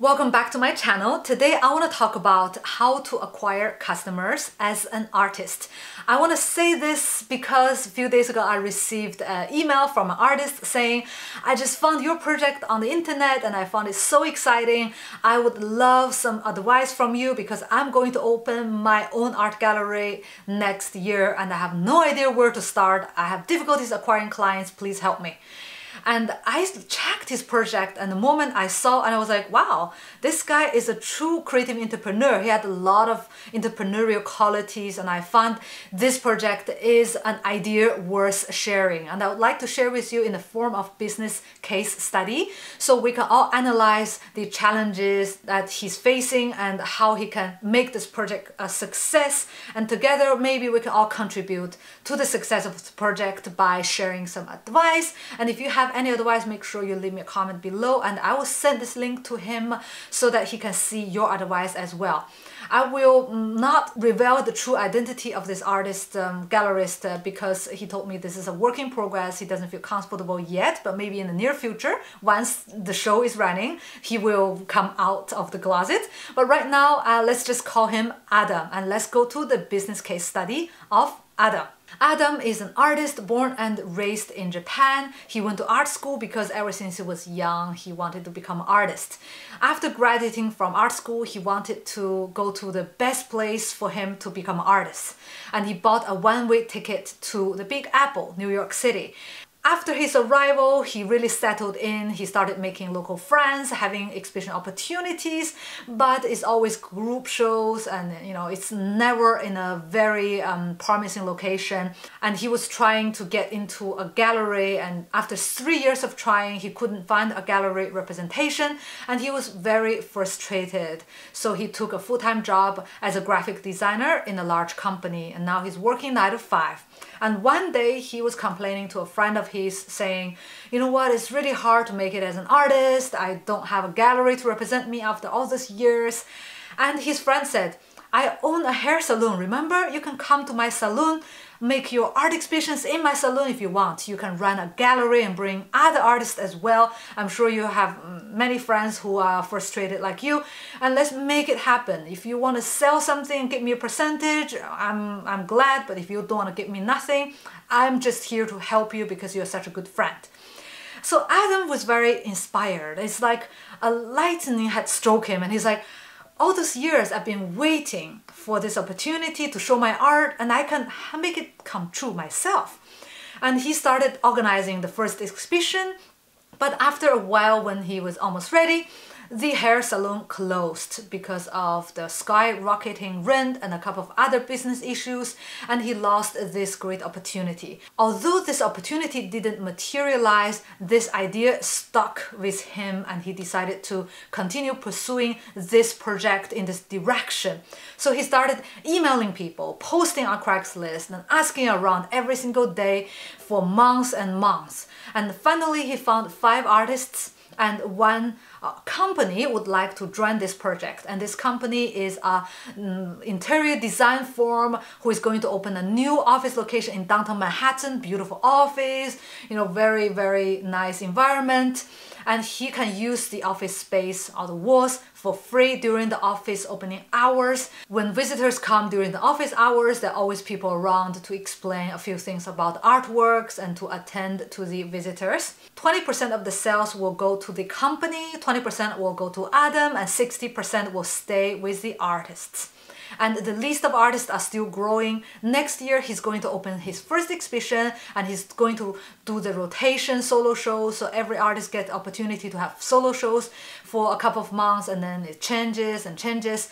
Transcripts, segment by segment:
Welcome back to my channel. Today I want to talk about how to acquire customers as an artist. I want to say this because a few days ago I received an email from an artist saying, I just found your project on the internet and I found it so exciting. I would love some advice from you because I'm going to open my own art gallery next year and I have no idea where to start. I have difficulties acquiring clients. Please help me. And I checked his project and the moment I saw and I was like, wow, this guy is a true creative entrepreneur. He had a lot of entrepreneurial qualities and I found this project is an idea worth sharing. And I would like to share with you in the form of business case study so we can all analyze the challenges that he's facing and how he can make this project a success. And together maybe we can all contribute to the success of the project by sharing some advice. And if you have any advice, make sure you leave me a comment below and I will send this link to him so that he can see your advice as well. I will not reveal the true identity of this artist um, gallerist uh, because he told me this is a work in progress. He doesn't feel comfortable yet, but maybe in the near future, once the show is running, he will come out of the closet. But right now, uh, let's just call him Adam and let's go to the business case study of Adam. Adam is an artist born and raised in Japan. He went to art school because ever since he was young, he wanted to become an artist. After graduating from art school, he wanted to go to the best place for him to become an artist. And he bought a one-way ticket to the Big Apple, New York City. After his arrival, he really settled in. He started making local friends, having exhibition opportunities, but it's always group shows and you know, it's never in a very um, promising location. And he was trying to get into a gallery and after three years of trying, he couldn't find a gallery representation and he was very frustrated. So he took a full-time job as a graphic designer in a large company and now he's working nine to five. And one day he was complaining to a friend of his saying, you know what, it's really hard to make it as an artist. I don't have a gallery to represent me after all these years. And his friend said, I own a hair salon, remember? You can come to my salon, make your art exhibitions in my salon if you want. You can run a gallery and bring other artists as well. I'm sure you have many friends who are frustrated like you. And let's make it happen. If you want to sell something, and give me a percentage, I'm, I'm glad. But if you don't want to give me nothing, I'm just here to help you because you're such a good friend. So Adam was very inspired. It's like a lightning had struck him and he's like, all those years I've been waiting for this opportunity to show my art and I can make it come true myself. And he started organizing the first exhibition, but after a while when he was almost ready, the hair salon closed because of the skyrocketing rent and a couple of other business issues, and he lost this great opportunity. Although this opportunity didn't materialize, this idea stuck with him and he decided to continue pursuing this project in this direction. So he started emailing people, posting on Craigslist and asking around every single day for months and months. And finally he found five artists and one uh, company would like to join this project. And this company is a um, interior design firm who is going to open a new office location in downtown Manhattan. Beautiful office you know very very nice environment. And he can use the office space or the walls for free during the office opening hours. When visitors come during the office hours, there are always people around to explain a few things about artworks and to attend to the visitors. 20% of the sales will go to the company, 20% will go to Adam, and 60% will stay with the artists and the list of artists are still growing. Next year, he's going to open his first exhibition and he's going to do the rotation solo shows. So every artist gets opportunity to have solo shows for a couple of months and then it changes and changes.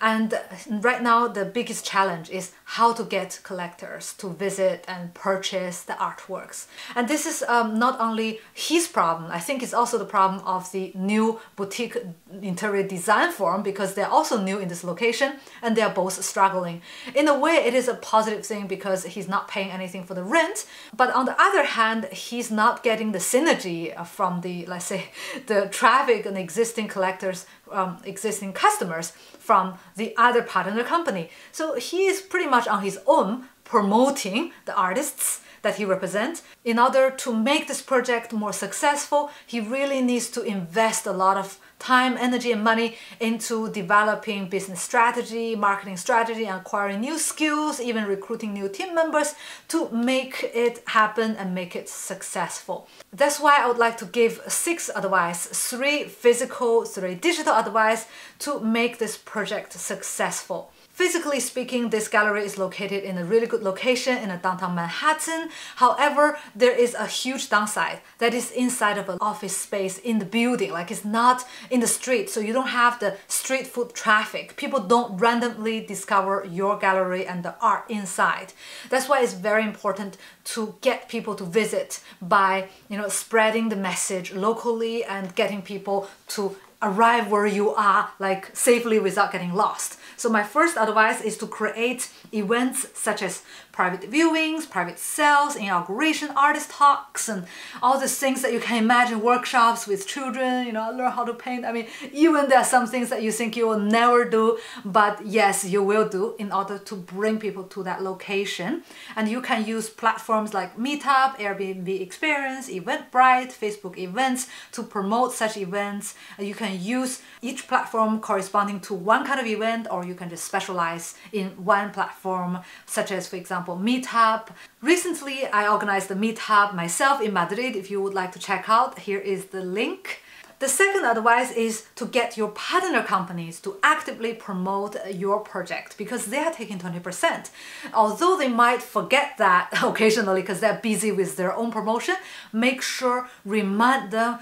And right now, the biggest challenge is how to get collectors to visit and purchase the artworks. And this is um, not only his problem, I think it's also the problem of the new boutique interior design firm because they're also new in this location and they're both struggling. In a way, it is a positive thing because he's not paying anything for the rent. But on the other hand, he's not getting the synergy from the, let's say, the traffic and existing collectors um, existing customers from the other partner company. So he is pretty much on his own promoting the artists that he represents. In order to make this project more successful, he really needs to invest a lot of time, energy, and money into developing business strategy, marketing strategy, acquiring new skills, even recruiting new team members to make it happen and make it successful. That's why I would like to give six advice, three physical, three digital advice to make this project successful. Physically speaking, this gallery is located in a really good location in a downtown Manhattan. However, there is a huge downside that is inside of an office space in the building, like it's not in the street, so you don't have the street foot traffic. People don't randomly discover your gallery and the art inside. That's why it's very important to get people to visit by, you know, spreading the message locally and getting people to arrive where you are like safely without getting lost. So my first advice is to create events such as private viewings, private sales, inauguration, artist talks, and all the things that you can imagine, workshops with children, you know, learn how to paint. I mean, even there are some things that you think you will never do, but yes, you will do in order to bring people to that location. And you can use platforms like Meetup, Airbnb Experience, Eventbrite, Facebook events to promote such events. You can use each platform corresponding to one kind of event, or you can just specialize in one platform, such as, for example, example, Meetup. Recently, I organized a Meetup myself in Madrid. If you would like to check out, here is the link. The second advice is to get your partner companies to actively promote your project because they are taking 20%. Although they might forget that occasionally because they're busy with their own promotion, make sure remind them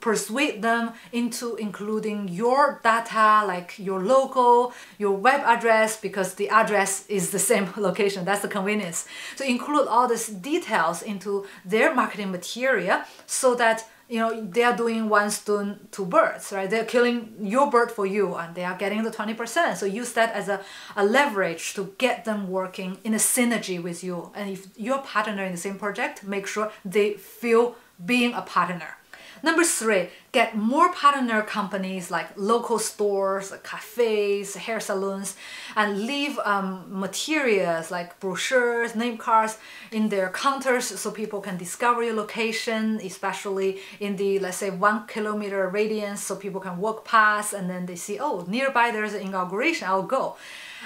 persuade them into including your data like your logo, your web address because the address is the same location, that's the convenience. So include all these details into their marketing material so that you know they are doing one stone two birds right? They're killing your bird for you and they are getting the 20% so use that as a, a leverage to get them working in a synergy with you. And if you're a partner in the same project make sure they feel being a partner Number three, get more partner companies like local stores, cafes, hair salons, and leave um, materials like brochures, name cards in their counters so people can discover your location, especially in the, let's say, one kilometer radius so people can walk past and then they see, oh, nearby there's an inauguration, I'll go.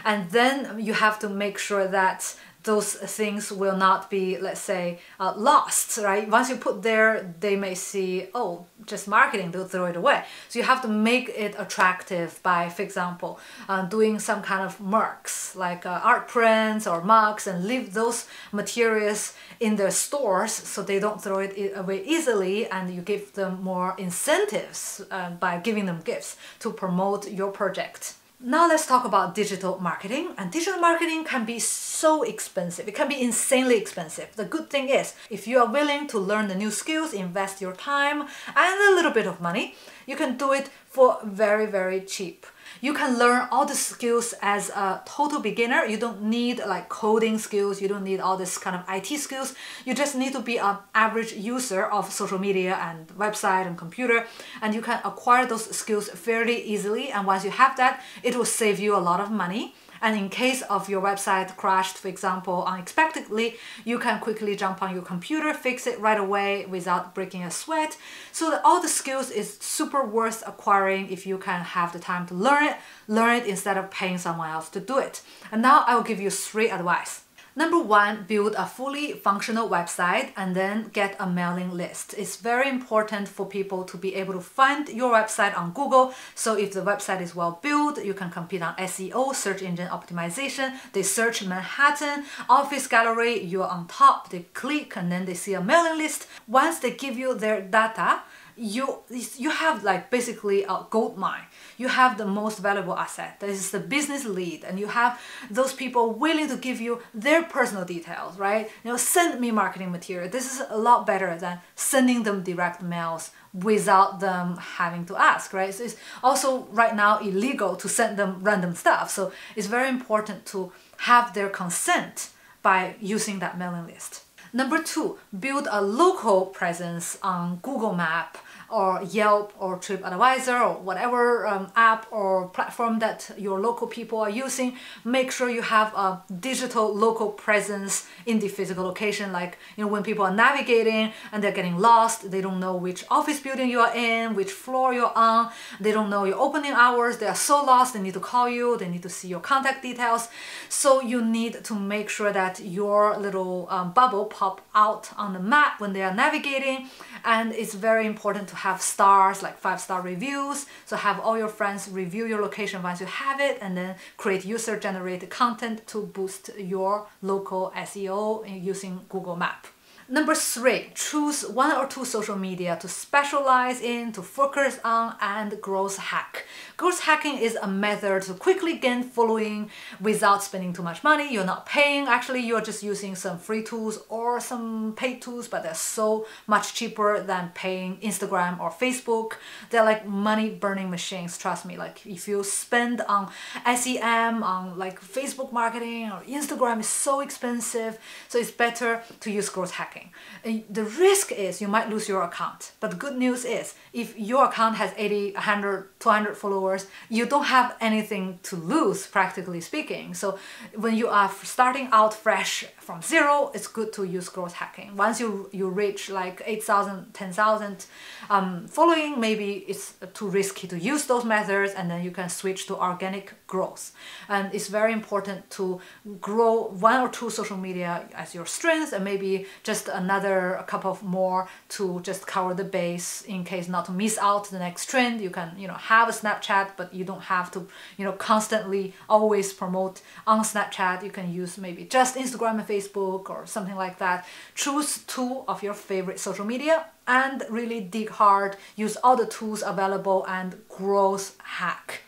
And then you have to make sure that those things will not be, let's say, uh, lost, right? Once you put there, they may see, oh, just marketing, they'll throw it away. So you have to make it attractive by, for example, uh, doing some kind of marks like uh, art prints or mugs and leave those materials in their stores so they don't throw it away easily and you give them more incentives uh, by giving them gifts to promote your project. Now let's talk about digital marketing. And digital marketing can be so expensive. It can be insanely expensive. The good thing is, if you are willing to learn the new skills, invest your time and a little bit of money, you can do it for very, very cheap. You can learn all the skills as a total beginner. You don't need like coding skills. You don't need all this kind of IT skills. You just need to be an average user of social media and website and computer. And you can acquire those skills fairly easily. And once you have that, it will save you a lot of money and in case of your website crashed, for example, unexpectedly, you can quickly jump on your computer, fix it right away without breaking a sweat. So all the skills is super worth acquiring if you can have the time to learn it, learn it instead of paying someone else to do it. And now I will give you three advice. Number one, build a fully functional website and then get a mailing list. It's very important for people to be able to find your website on Google. So if the website is well built, you can compete on SEO, search engine optimization. They search Manhattan, office gallery, you're on top, they click and then they see a mailing list. Once they give you their data, you you have like basically a gold mine. You have the most valuable asset. That is the business lead and you have those people willing to give you their personal details right? You know send me marketing material. This is a lot better than sending them direct mails without them having to ask right? So it's also right now illegal to send them random stuff. So it's very important to have their consent by using that mailing list Number two, build a local presence on Google Map or Yelp or TripAdvisor or whatever um, app or platform that your local people are using, make sure you have a digital local presence in the physical location. Like, you know, when people are navigating and they're getting lost, they don't know which office building you are in, which floor you're on, they don't know your opening hours, they are so lost, they need to call you, they need to see your contact details. So you need to make sure that your little um, bubble pop out on the map when they are navigating and it's very important to have stars like five star reviews. So have all your friends review your location once you have it and then create user generated content to boost your local SEO using Google Map Number three, choose one or two social media to specialize in, to focus on, and growth hack. Growth hacking is a method to quickly gain following without spending too much money. You're not paying, actually, you're just using some free tools or some paid tools, but they're so much cheaper than paying Instagram or Facebook. They're like money burning machines, trust me. Like if you spend on SEM, on like Facebook marketing or Instagram is so expensive, so it's better to use growth hacking. The risk is you might lose your account. But the good news is if your account has 80, 100, 200 followers, you don't have anything to lose, practically speaking. So when you are starting out fresh from zero, it's good to use growth hacking. Once you, you reach like 8,000, 10,000 um, following, maybe it's too risky to use those methods and then you can switch to organic growth. And it's very important to grow one or two social media as your strength and maybe just another a couple of more to just cover the base in case not to miss out the next trend. You can, you know, have a Snapchat, but you don't have to, you know, constantly always promote on Snapchat. You can use maybe just Instagram and Facebook or something like that. Choose two of your favorite social media and really dig hard, use all the tools available and growth hack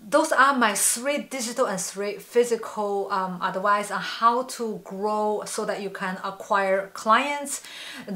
those are my three digital and three physical um, advice on how to grow so that you can acquire clients.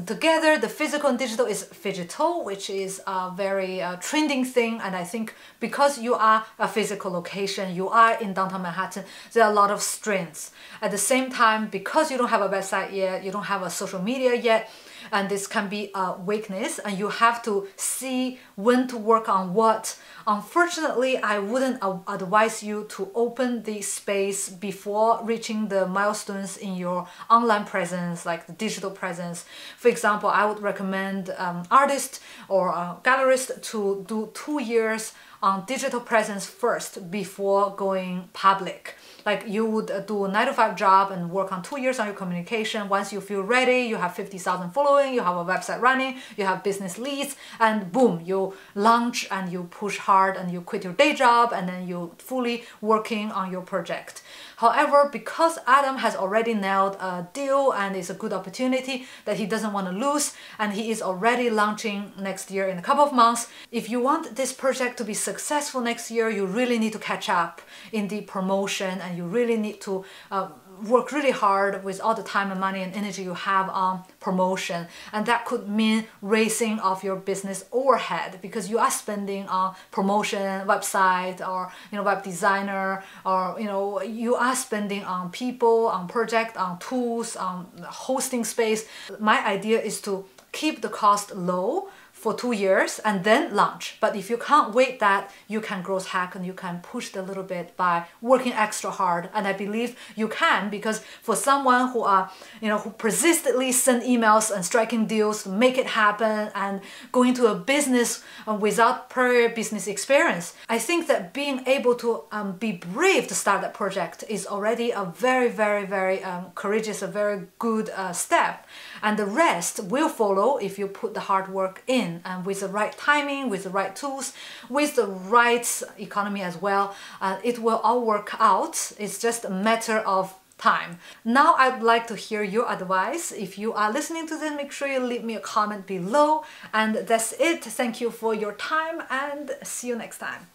Together, the physical and digital is digital, which is a very uh, trending thing. And I think because you are a physical location, you are in downtown Manhattan, there are a lot of strengths. At the same time, because you don't have a website yet, you don't have a social media yet, and this can be a weakness and you have to see when to work on what. Unfortunately, I wouldn't advise you to open the space before reaching the milestones in your online presence, like the digital presence. For example, I would recommend um, artist or a gallerist to do two years on digital presence first before going public like you would uh, do a nine to five job and work on two years on your communication. Once you feel ready, you have 50,000 following, you have a website running, you have business leads, and boom, you launch and you push hard and you quit your day job and then you fully working on your project. However, because Adam has already nailed a deal and it's a good opportunity that he doesn't want to lose and he is already launching next year in a couple of months, if you want this project to be successful next year, you really need to catch up in the promotion and you really need to uh, work really hard with all the time and money and energy you have on promotion and that could mean raising of your business overhead because you are spending on promotion website or you know web designer or you know you are spending on people on project on tools on hosting space. My idea is to keep the cost low for two years and then launch. But if you can't wait that, you can growth hack and you can push it a little bit by working extra hard. And I believe you can because for someone who are, you know, who persistently send emails and striking deals to make it happen and go into a business uh, without prior business experience, I think that being able to um, be brave to start that project is already a very, very, very um, courageous, a very good uh, step. And the rest will follow if you put the hard work in and with the right timing, with the right tools, with the right economy as well, uh, it will all work out. It's just a matter of time. Now I'd like to hear your advice. If you are listening to this, make sure you leave me a comment below. And that's it. Thank you for your time and see you next time.